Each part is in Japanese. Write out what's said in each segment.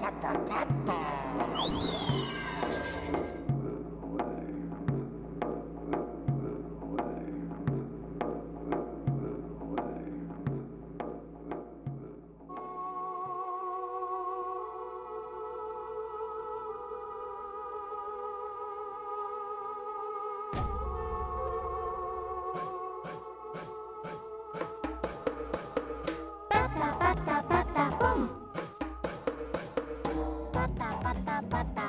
pepper, pepper. pa pa pa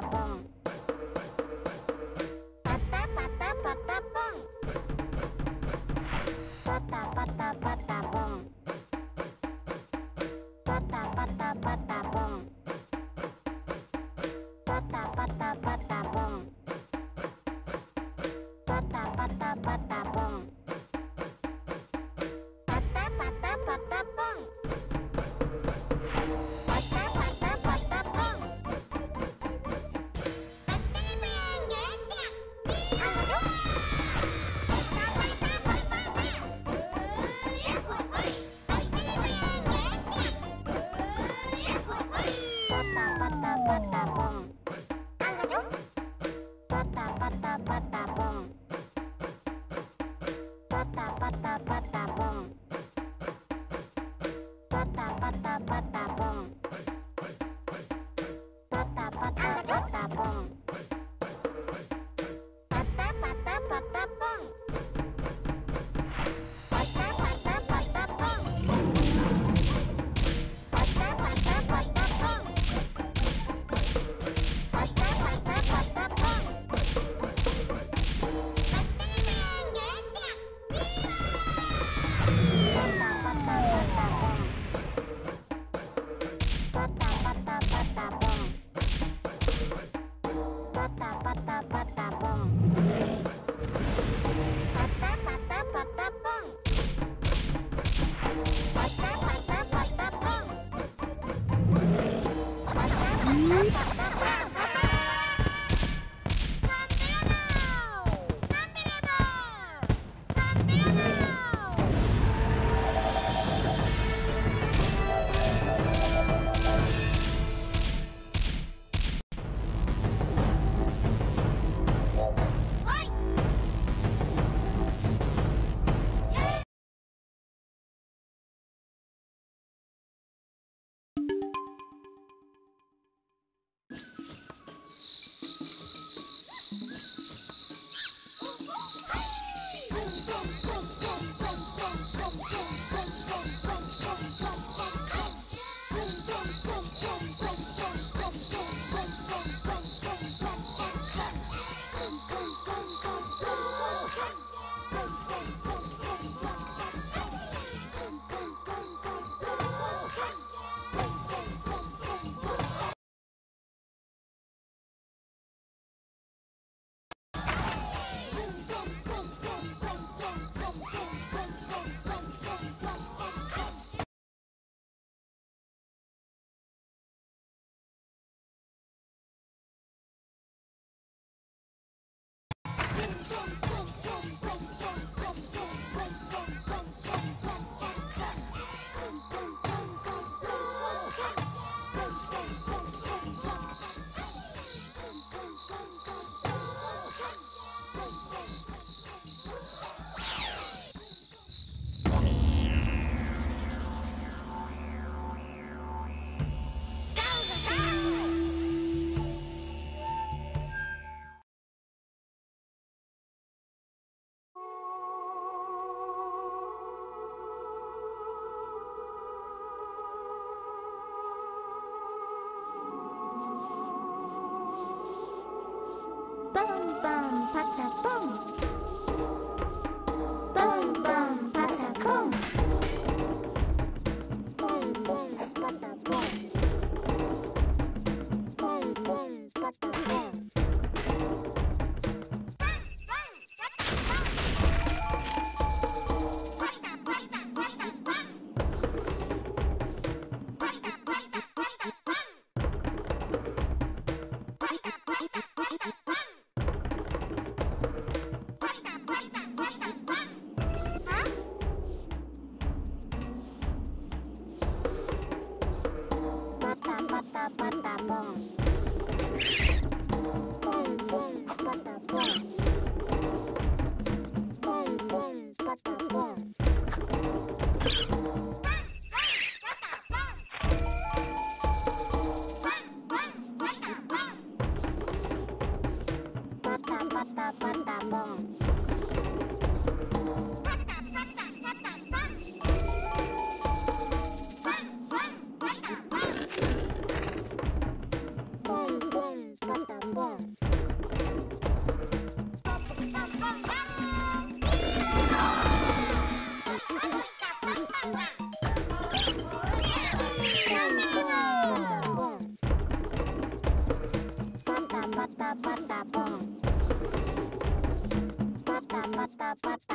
ba ba ba boom. Ba ba ba ba ba.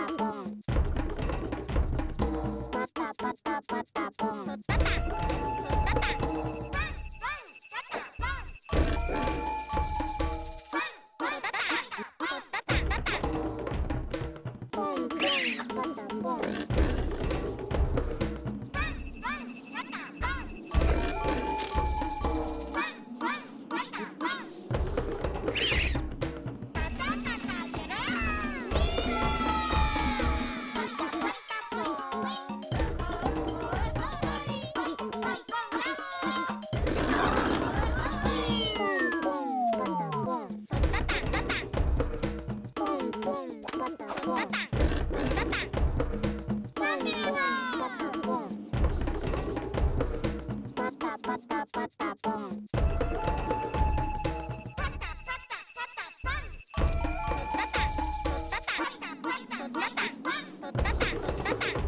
Papa.